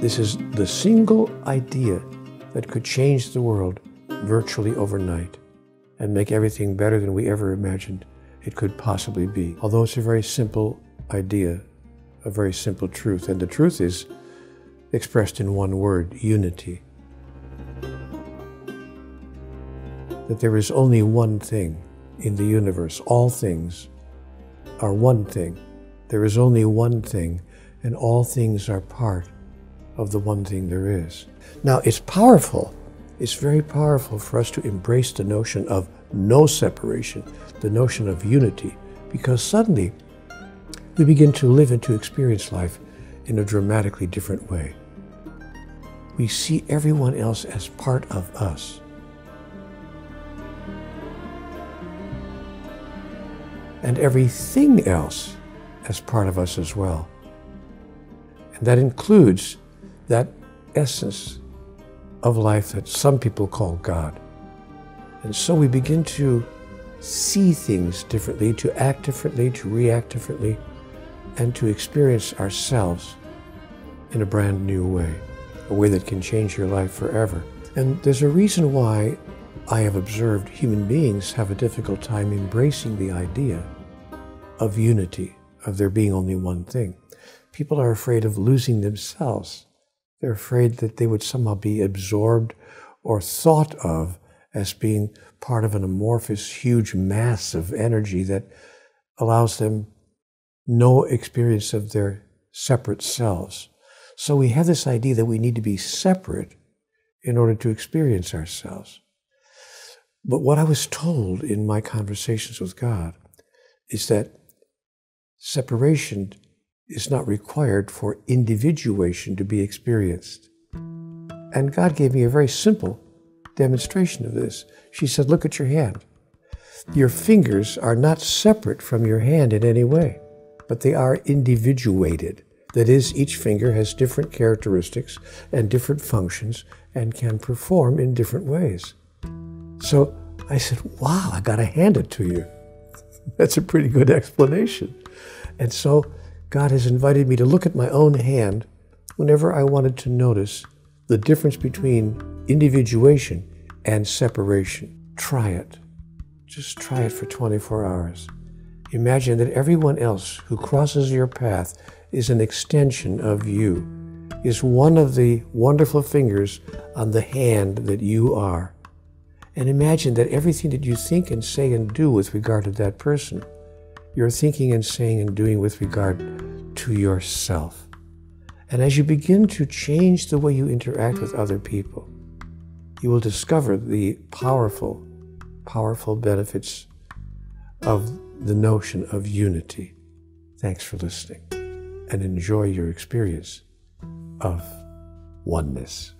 This is the single idea that could change the world virtually overnight and make everything better than we ever imagined it could possibly be. Although it's a very simple idea, a very simple truth. And the truth is expressed in one word unity. That there is only one thing in the universe. All things are one thing. There is only one thing, and all things are part of the one thing there is. Now, it's powerful. It's very powerful for us to embrace the notion of no separation, the notion of unity, because suddenly we begin to live and to experience life in a dramatically different way. We see everyone else as part of us. And everything else as part of us as well. And that includes that essence of life that some people call God. And so we begin to see things differently, to act differently, to react differently, and to experience ourselves in a brand new way, a way that can change your life forever. And there's a reason why I have observed human beings have a difficult time embracing the idea of unity, of there being only one thing. People are afraid of losing themselves. They're afraid that they would somehow be absorbed or thought of as being part of an amorphous, huge mass of energy that allows them no experience of their separate selves. So we have this idea that we need to be separate in order to experience ourselves. But what I was told in my conversations with God is that separation is not required for individuation to be experienced. And God gave me a very simple demonstration of this. She said, Look at your hand. Your fingers are not separate from your hand in any way, but they are individuated. That is, each finger has different characteristics and different functions and can perform in different ways. So I said, Wow, I got to hand it to you. That's a pretty good explanation. And so God has invited me to look at my own hand whenever I wanted to notice the difference between individuation and separation. Try it. Just try it for 24 hours. Imagine that everyone else who crosses your path is an extension of you, is one of the wonderful fingers on the hand that you are. And imagine that everything that you think and say and do with regard to that person, you're thinking and saying and doing with regard to yourself. And as you begin to change the way you interact with other people, you will discover the powerful, powerful benefits of the notion of unity. Thanks for listening and enjoy your experience of oneness.